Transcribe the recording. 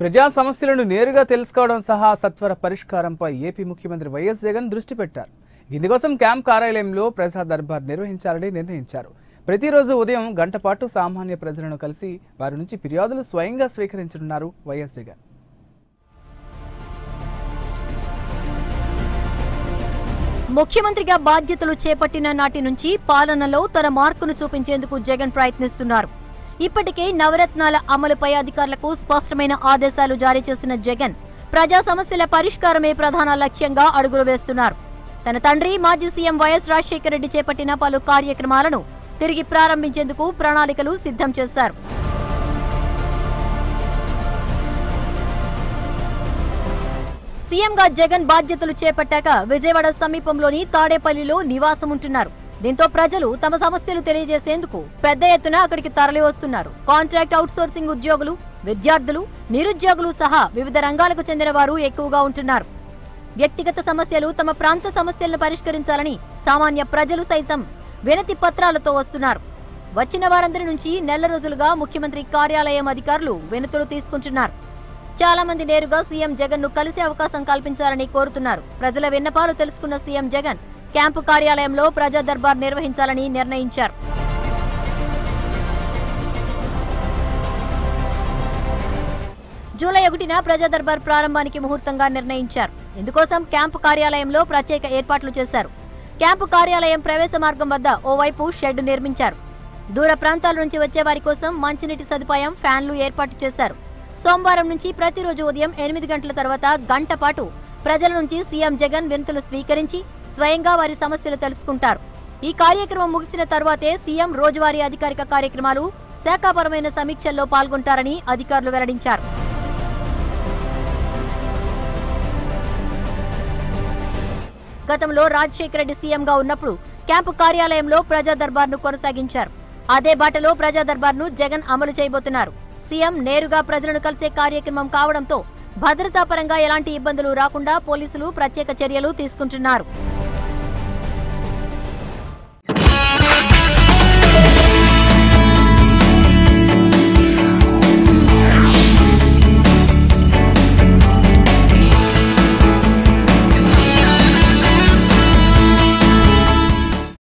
ప్రజా సమస్యలను నేరుగా తెలుసుకోవడం సహా సత్వర పరిష్కారంపై ఏపీ ముఖ్యమంత్రి వైఎస్ జగన్ దృష్టి పెట్టారు. ఇందుకోసం క్యాంప్ కార్యాలయంలో ప్రజా దర్బార్ నిర్వహించాలని నిర్ణయించారు. ప్రతిరోజు ఉదయం గంట పాటు సామాన్య ప్రజలను కలిసి వారి నుంచి ఫిర్యాదులు స్వయంగా స్వీకరించనున్నారు వైఎస్ జగన్. ముఖ్యమంత్రిగా బాధ్యతలు చేపట్టిన నాటి నుంచి పాలనలో తన మార్కును చూపించేందుకు జగన్ ప్రయత్నిస్తున్నారు. ఇప్పటికే నవరత్నాల అమలుపై అధికారులకు స్పష్టమైన ఆదేశాలు జారీ చేసిన జగన్ ప్రజా సమస్యల పరిష్కారమే ప్రధాన లక్ష్యంగా అడుగులు వేస్తున్నారు. తన తండ్రి మాజీ సీఎం వైఎస్ రాజశేఖర రెడ్డి చేపట్టిన పలు కార్యక్రమాలను తిరిగి ప్రారంభించేందుకు ప్రణాళికలు సిద్ధం చేశారు. సీఎంగా జగన్ బాధ్యతలు చేపట్టాక విజయవాడ సమీపంలోని తాడేపల్లిలో నివాసం ఉంటున్నారు దీంతో ప్రజలు తమ సమస్యలు తెలియజేసేందుకు పెద్ద ఎత్తున అక్కడికి తరలి వస్తున్నారు. కాంట్రాక్ట్ అవుట్సోర్సింగ్ ఉద్యోగులు విద్యార్థులు నిరుద్యోగులు సహా వివిధ రంగాలకు చెందిన వారు ఎక్కువగా ఉంటున్నారు. వ్యక్తిగత సమస్యలు తమ ప్రాంత సమస్యలను పరిష్కరించాలని సామాన్య ప్రజలు సైతం వినతి పత్రాలతో వస్తున్నారు. వచ్చిన వారందరి నుంచి నెల రోజులుగా ముఖ్యమంత్రి కార్యాలయం అధికారులు వినతులు తీసుకుంటున్నారు. చాలా మంది నేరుగా సీఎం జగన్ను కలిసే అవకాశం కల్పించాలని కోరుతున్నారు. ప్రజల విన్నపాలు తెలుసుకున్న సీఎం జగన్ క్యాంపు కార్యాలయంలో ప్రజా దర్బార్ నిర్వహించాలని నిర్ణయించారు. జూలై ఒకటిన ప్రజా దర్బార్ ప్రారంభానికి ముహూర్తంగా నిర్ణయించారు. ఇందుకోసం క్యాంపు కార్యాలయంలో ప్రత్యేక ఏర్పాట్లు చేశారు. క్యాంపు కార్యాలయం ప్రవేశ మార్గం వద్ద ఓవైపు షెడ్ నిర్మించారు. దూర ప్రాంతాల నుంచి వచ్చే వారి కోసం మంచినీటి సదుపాయం ఫ్యాన్లు ఏర్పాటు చేశారు. సోమవారం నుంచి ప్రతిరోజు ఉదయం ఎనిమిది గంటల తర్వాత గంట పాటు ప్రజల నుంచి సీఎం జగన్ వినతులు స్వీకరించి స్వయంగా వారి సమస్యలు తెలుసుకుంటారు. ఈ కార్యక్రమం ముగిసిన తర్వాతే సీఎం రోజువారీ అధికారిక కార్యక్రమాలు శాఖాపరమైన సమీక్షల్లో పాల్గొంటారని అధికారులు వెల్లడించారు. గతంలో రాజశేఖర రెడ్డి సీఎంగా ఉన్నప్పుడు క్యాంపు కార్యాలయంలో ప్రజా దర్బార్ను కొనసాగించారు. అదే బాటలో ప్రజా దర్బార్ను జగన్ అమలు చేయబోతున్నారు. సీఎం నేరుగా ప్రజలను కలిసే కార్యక్రమం కావడంతో భద్రతా పరంగా ఎలాంటి ఇబ్బందులు రాకుండా పోలీసులు ప్రత్యేక చర్యలు తీసుకుంటున్నారు.